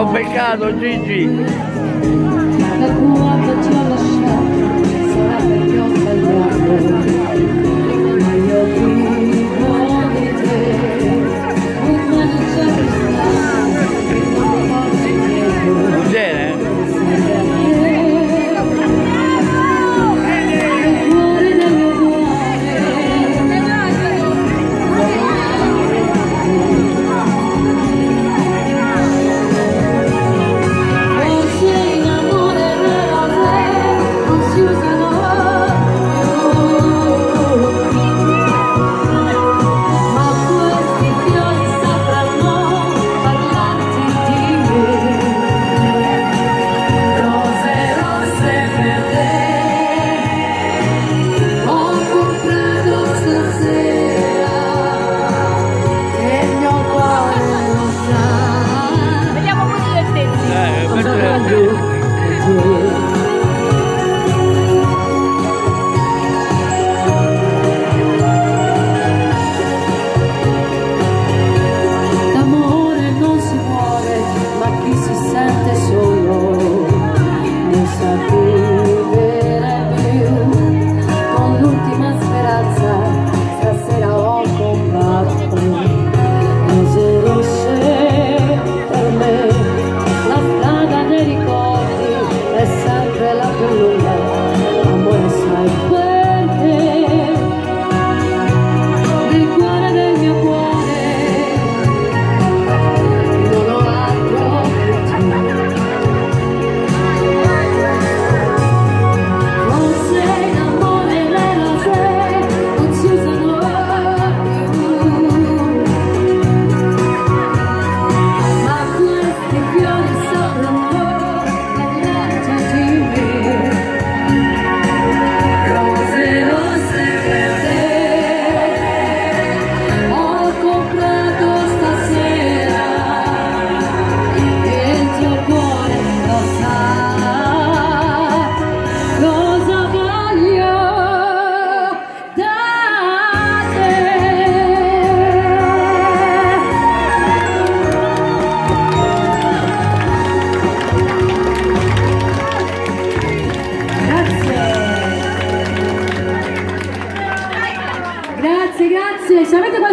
Ho beccato Gigi!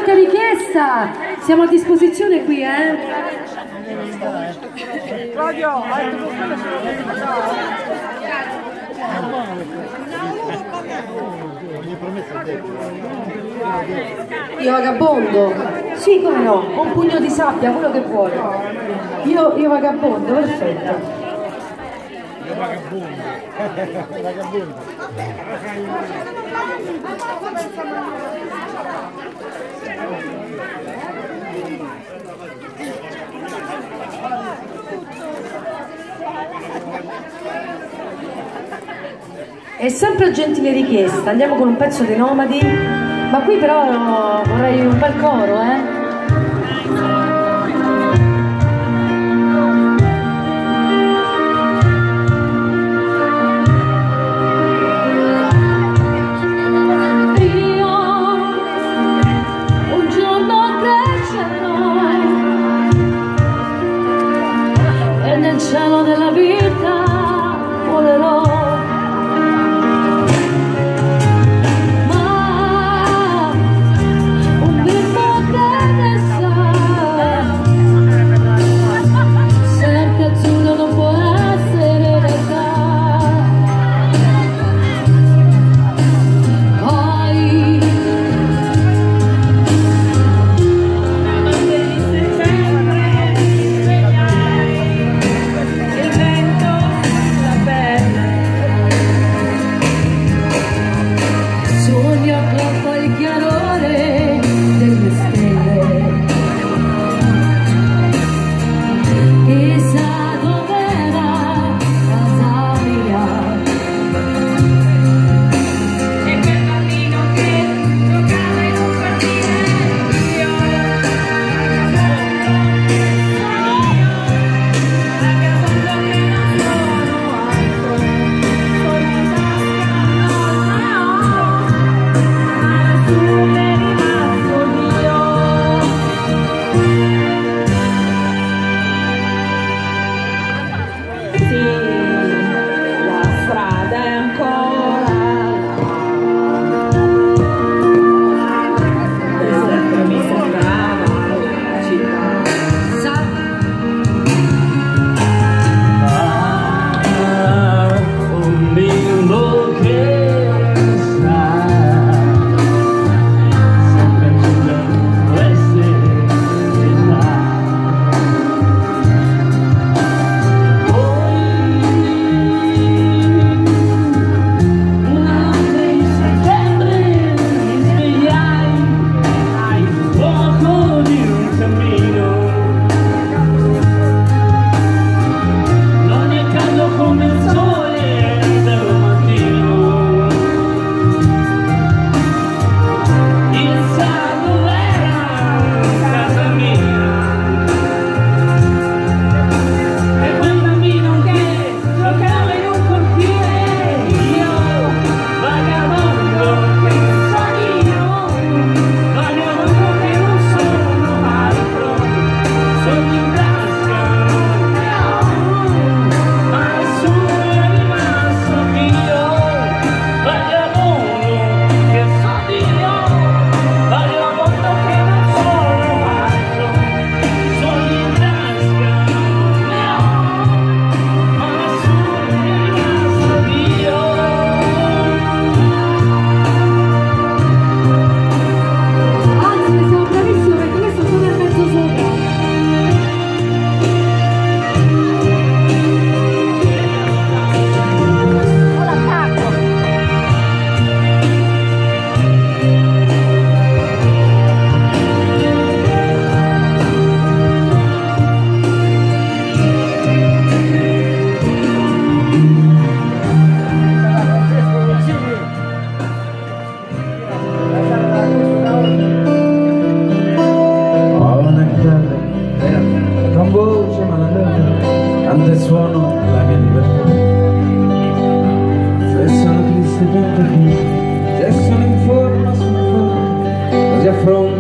qualche richiesta? Siamo a disposizione qui, eh? Claudio, io vagabondo? Sì, come no? Un pugno di sabbia, quello che vuole Io, io vagabondo, perfetto. Io vagabondo. vagabondo. è sempre a gentile richiesta, andiamo con un pezzo dei nomadi, ma qui però vorrei un bel coro, eh? from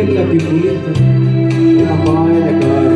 regla piruleta, una vaina cara.